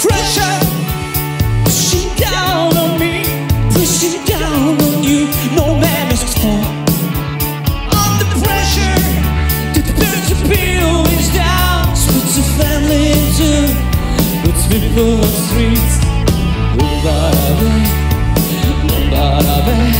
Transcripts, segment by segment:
Pressure pushing down on me, pushing down on you. No man is. Under pressure, the down. Splits family in two, puts people on nobody, nobody,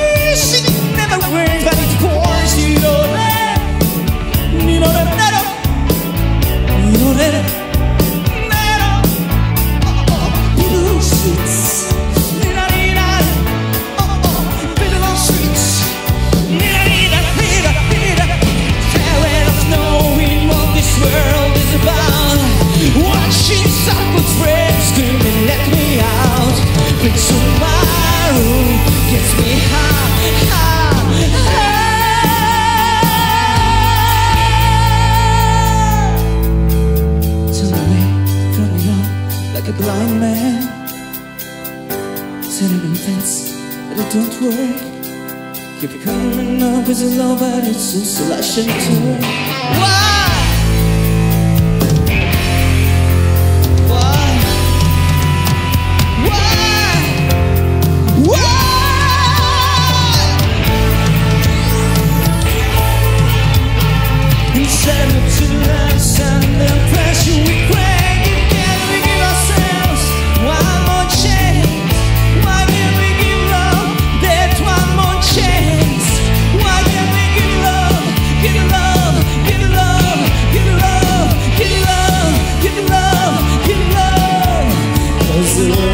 Set up in fence, but it don't work. Keep coming up with a love, but it's so slash and turn. Why? To last and sazım